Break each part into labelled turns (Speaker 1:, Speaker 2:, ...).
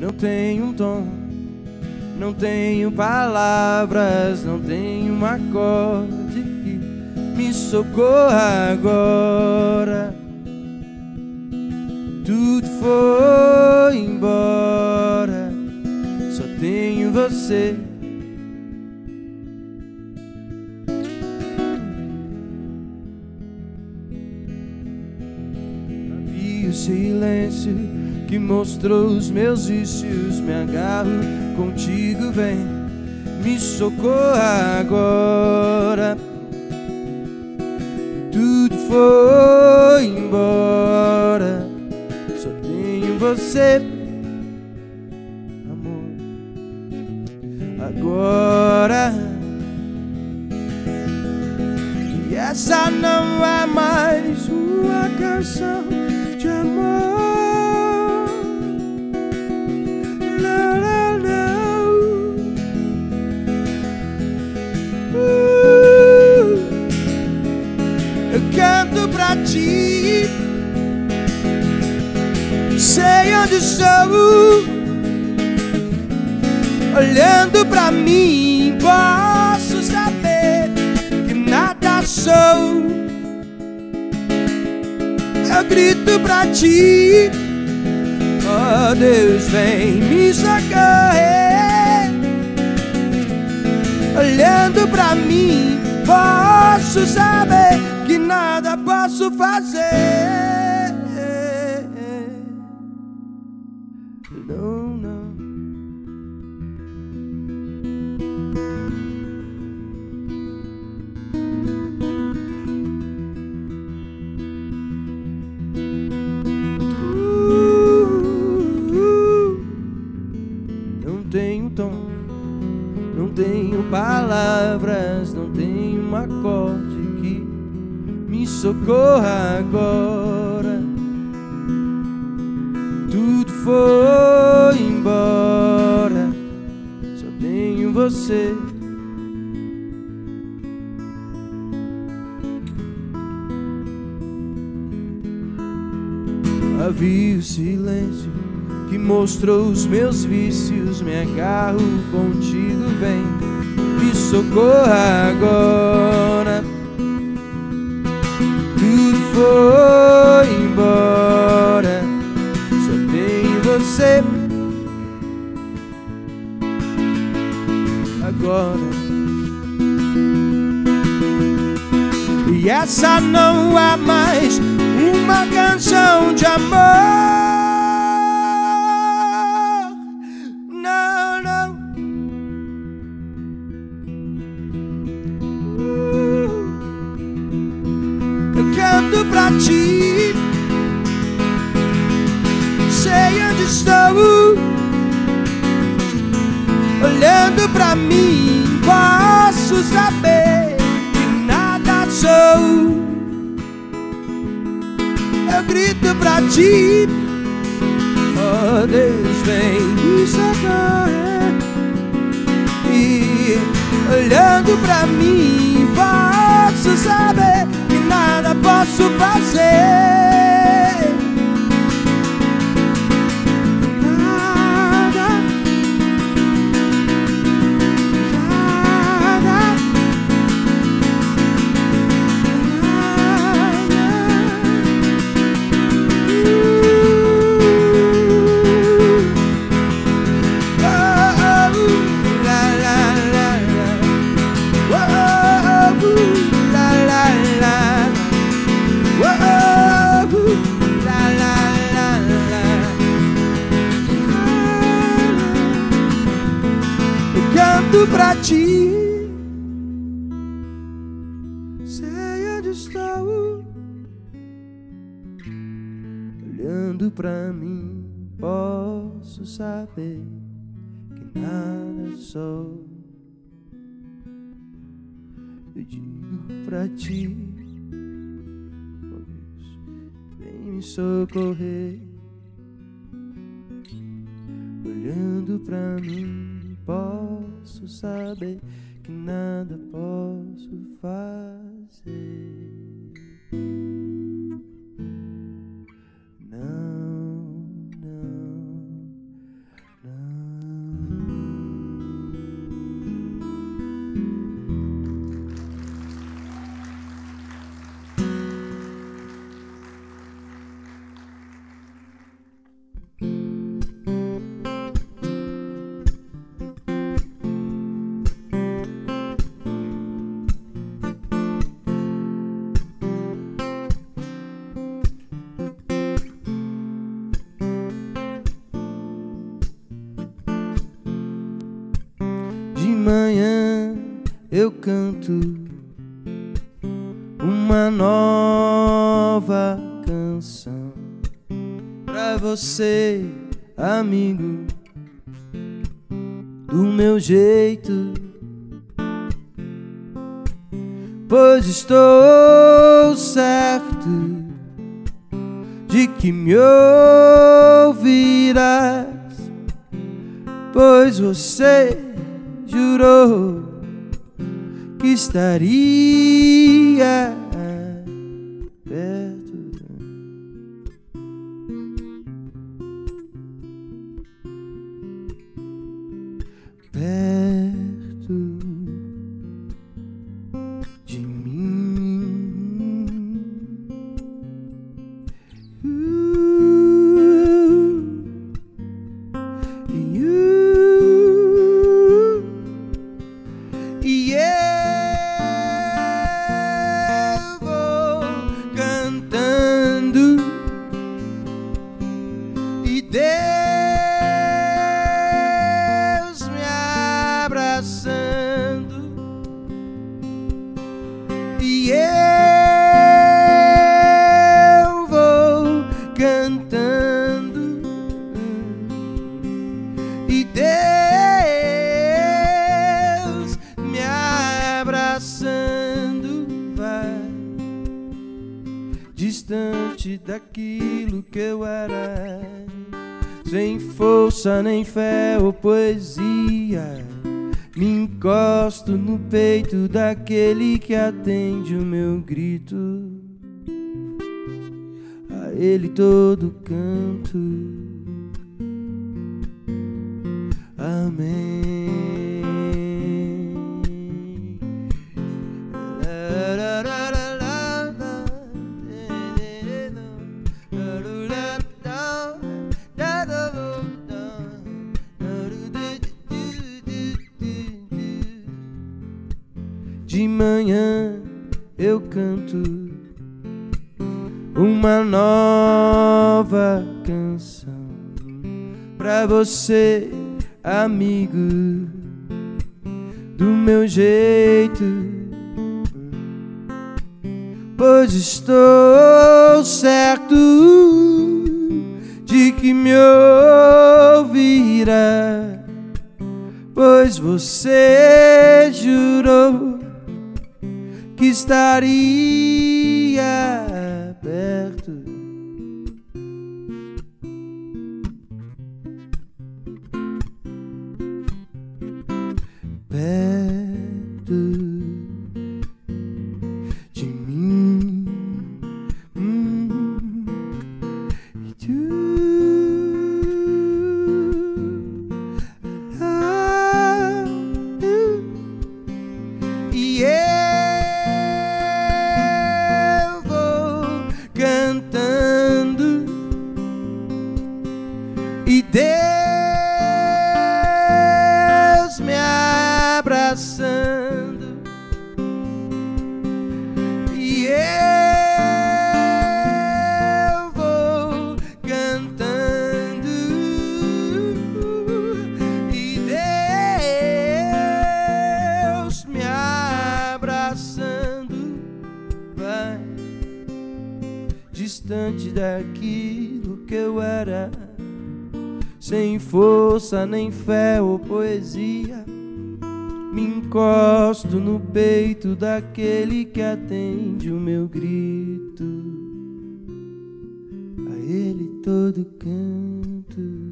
Speaker 1: não tenho um tom, não tenho palavras, não tenho um acorde que me socorra agora. Tudo foi embora, só tenho você. Havia o silêncio que mostrou os meus vícios. Me agarro contigo, vem, me socorra agora. Tudo foi embora, só tenho você, amor. Agora, e essa não é mais uma canção de amor. Canto pra ti. Sei onde estou. Olhando pra mim, posso saber que nada sou. Eu grito pra ti. Oh Deus, vem me socorrer. Olhando pra mim, posso saber nada posso fazer. Socorra agora. Tudo foi embora, só tenho você. Havia o silêncio que mostrou os meus vícios. Me agarro contigo, vem, me socorra agora. Foi embora, só tenho você. Agora. E essa não é mais uma canção de amor. Ti. Sei onde estou. Olhando pra mim, posso saber que nada sou. Eu grito pra ti, oh Deus, vem me socorrer. E olhando pra mim, posso fazer. Canto pra ti. Sei onde estou. Olhando pra mim, posso saber que nada sou. Eu digo pra ti, Deus, vem me socorrer. Olhando pra mim, posso saber que nada posso fazer. Manhã eu canto uma nova canção pra você, amigo, do meu jeito. Pois estou certo de que me ouvirás, pois você jurou que estaria distante daquilo que eu era. Sem força nem fé ou poesia me encosto no peito daquele que atende o meu grito. A ele todo canto. Amém. De manhã eu canto uma nova canção pra você, amigo, do meu jeito. Pois estou certo de que me ouvirá, pois você jurou que estaria perto. Perto de mim. Hum. Abraçando. E eu vou cantando. E Deus me abraçando. Vai. Distante daquilo que eu era. Sem força nem fé ou poesia encosto no peito daquele que atende o meu grito. A ele todo canto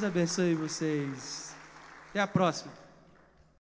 Speaker 1: Deus abençoe vocês. Até a próxima.